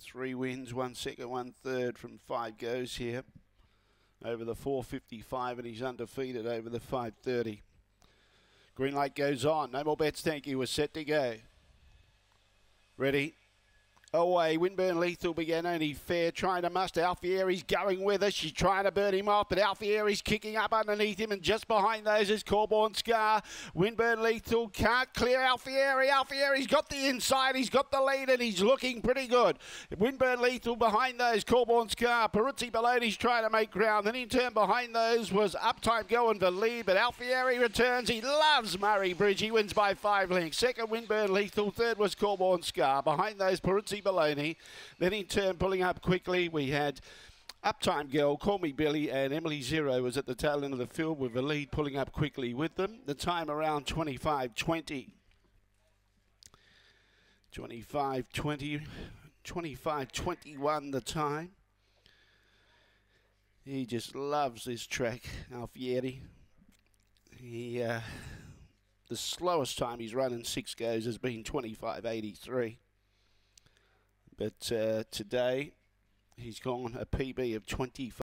Three wins, one second, one third from five goes here. Over the 455 and he's undefeated over the 530. Green light goes on. No more bets, thank you. We're set to go. Ready? Away, Winburn Lethal began only fair, trying to muster Alfieri's going with her. She's trying to burn him off, but Alfieri's kicking up underneath him, and just behind those is Corborn Scar. Winburn Lethal can't clear Alfieri. Alfieri's got the inside, he's got the lead, and he's looking pretty good. Winburn Lethal behind those, Corborn Scar. Peruzzi Baloney's trying to make ground. Then in turn behind those was Uptime going for lead, but Alfieri returns. He loves Murray Bridge. He wins by five lengths. Second, Winburn Lethal. Third was Corborn Scar. Behind those, Peruzzi Baloney. Then in turn, pulling up quickly, we had Uptime Girl, Call Me Billy, and Emily Zero was at the tail end of the field with the lead pulling up quickly with them. The time around 25 20. 25 20. 25 21 the time. He just loves this track, Alfieri. He, uh, the slowest time he's run in six goes has been 25.83. But uh, today he's gone a PB of 25.